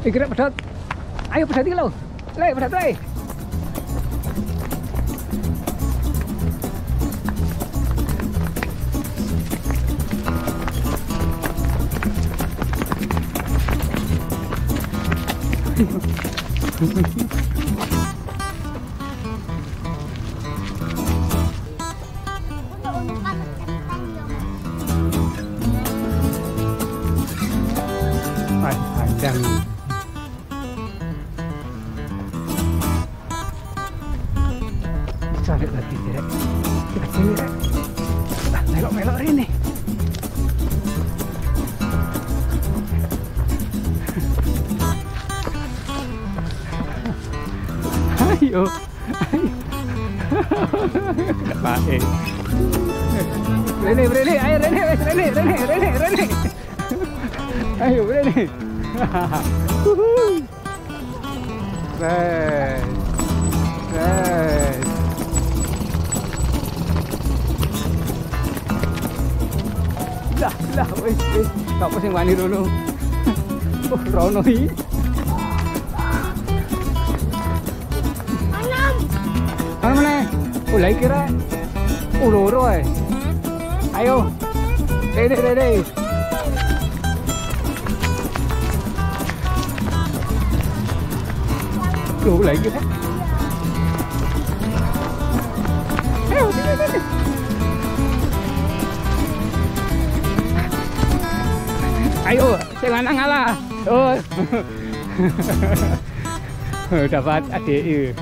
Gerak pedot. Ayo pedot iki lho. Le, pedot le. Wah, panjang. Cari lagi direk. Kita sini rek. Ah, melok-melok ini. Ayo. Ayo. Baik. Rene, Rene, ayo Rene, Rene, Rene, Rene, Rene. Ayo Rene. Wuhu. Lah, lah, wis, wis. Sopo sing wani rono? Oh, rono iki. Anam. Ana meneh. Oh, lha iki rek. Oh, loro ae. Ayo. Dede, dede. Lho, lha iki rek. Ayo, jangan ngalah. Oh. Dapat adik.